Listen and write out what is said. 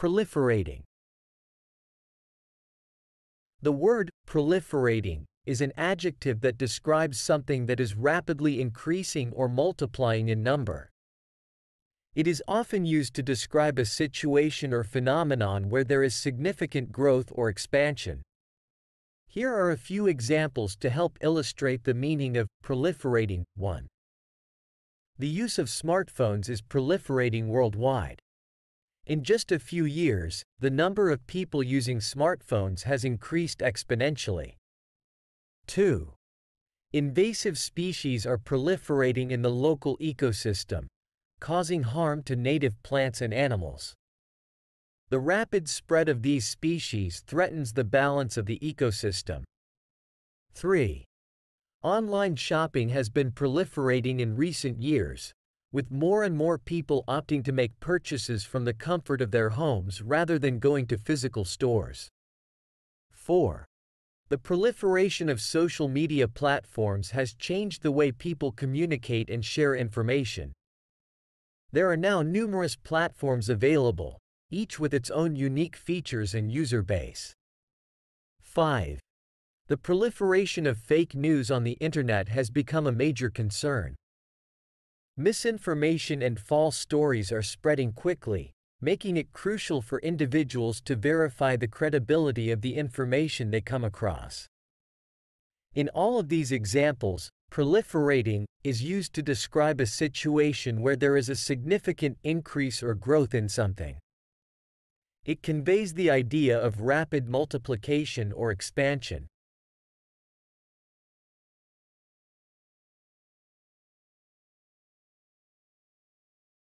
Proliferating. The word proliferating is an adjective that describes something that is rapidly increasing or multiplying in number. It is often used to describe a situation or phenomenon where there is significant growth or expansion. Here are a few examples to help illustrate the meaning of proliferating. 1. The use of smartphones is proliferating worldwide. In just a few years, the number of people using smartphones has increased exponentially. 2. Invasive species are proliferating in the local ecosystem, causing harm to native plants and animals. The rapid spread of these species threatens the balance of the ecosystem. 3. Online shopping has been proliferating in recent years, with more and more people opting to make purchases from the comfort of their homes rather than going to physical stores. 4. The proliferation of social media platforms has changed the way people communicate and share information. There are now numerous platforms available, each with its own unique features and user base. 5. The proliferation of fake news on the internet has become a major concern. Misinformation and false stories are spreading quickly, making it crucial for individuals to verify the credibility of the information they come across. In all of these examples, proliferating is used to describe a situation where there is a significant increase or growth in something. It conveys the idea of rapid multiplication or expansion.